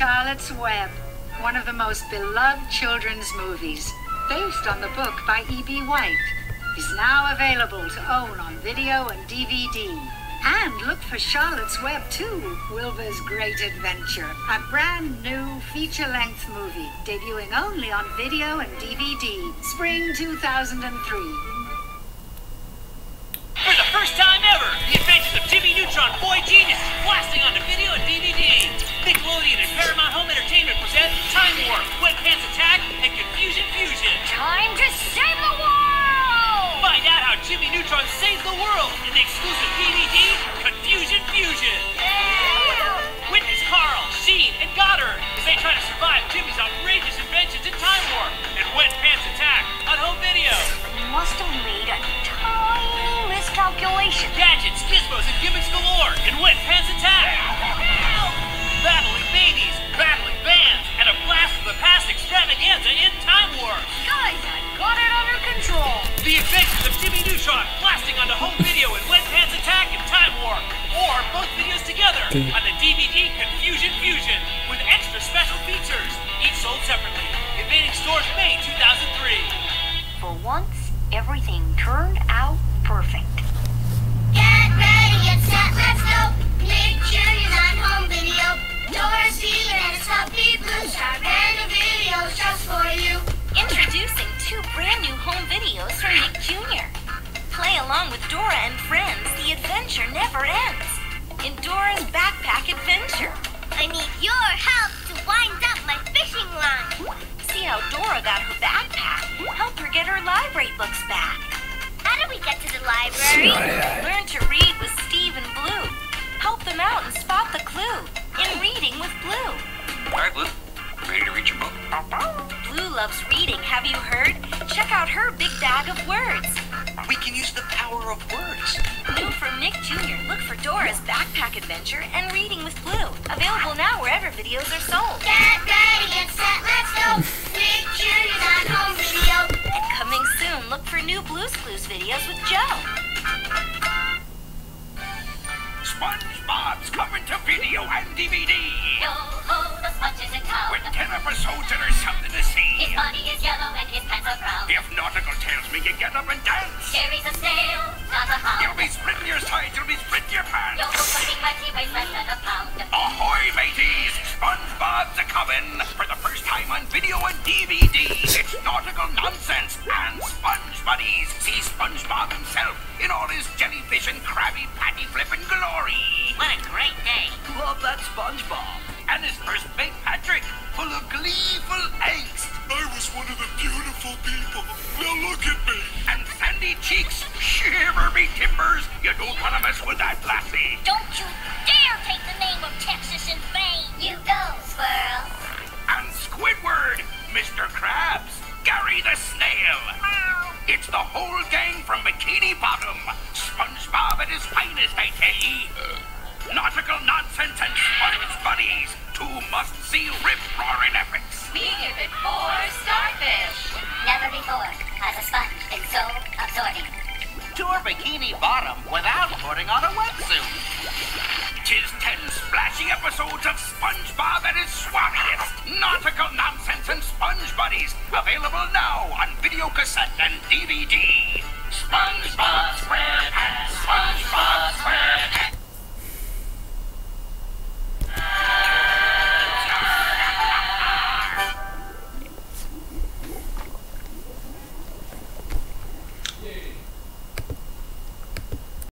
Charlotte's Web, one of the most beloved children's movies, based on the book by E.B. White, is now available to own on video and DVD. And look for Charlotte's Web 2, Wilbur's Great Adventure, a brand new feature length movie debuting only on video and DVD, spring 2003. For the first time ever, the adventures of Jimmy Neutron Boy Genius blasting onto Time Warp, Wet Pants Attack, and Confusion Fusion. Time to save the world! Find out how Jimmy Neutron saves the world in the exclusive DVD Confusion Fusion. Witness Carl, Sheen, and Goddard as they try to survive Jimmy's outrageous inventions in Time Warp and Wet Pants Attack on home video. Must have made a tiny miscalculation. Gadgets, gizmos, and gimmicks galore in Wet Pants Attack. Battling babies, of Jimmy Neutron blasting onto home video in Wet Pants Attack and Time Warp. Or both videos together on the DVD Confusion Fusion with extra special features, each sold separately. Invading stores May 2003. For once, everything turned out perfect. Get ready, get set, let's go. Nick Jr.'s on home video. Dora's Steven and his puppy Blue Star. Brand new videos just for you. Introducing two brand new home videos from Nick Jr. Play along with Dora and friends. The adventure never ends. In Dora's Backpack Adventure. I need your help to wind up my fishing line. See how Dora got her backpack. Help her get her library books back. How do we get to the library? Learn to read with Steve and Blue. Help them out and spot the clue in Reading with Blue. All right, Blue. Ready to read your book? Blue loves reading, have you heard? Check out her big bag of words. We can use the power of words. New from Nick Jr. Look for Dora's Backpack Adventure and Reading with Blue. Available now wherever videos are sold. Get ready, get set, let's go. Nick Jr.'s on home video. And coming soon, look for new Blues Clues videos with Joe. SpongeBob's coming to video and DVD. Yo ho, the sponge is in town. With 10 episodes and there's something to see. His body is yellow and his pants are brown. If nautical tells me you get up and dance, Gary's a snail, not a you'll be splitting your sides, you'll be splitting your Yo pants. ho, something mighty weighs less than a pound. Ahoy, mateys! SpongeBob's a coming for the first time on video and DVD. It's nautical nonsense and Sponge Buddies. See SpongeBob himself in all his jellyfish and Krabby Patty flipping glory. What a great day. Love that SpongeBob. And his first mate Patrick, full of gleeful angst. I was one of the beautiful people. Now look at me. And sandy cheeks, shiver me timbers. You don't want to mess with that lassie. Don't you dare take the name of Texas in vain. You go, squirrel. And Squidward, Mr. Krabs, Gary the Snail. It's the whole gang from Bikini Bottom. SpongeBob at his finest, I tell ye. Nautical nonsense and sponge buddies. Two must-see rip-roaring epics. We give it four starfish. Tour Bikini Bottom without putting on a wetsuit. Tis ten splashy episodes of SpongeBob at his swabbiest. Nautical nonsense and sponge buddies. Available now on video cassette and DVD.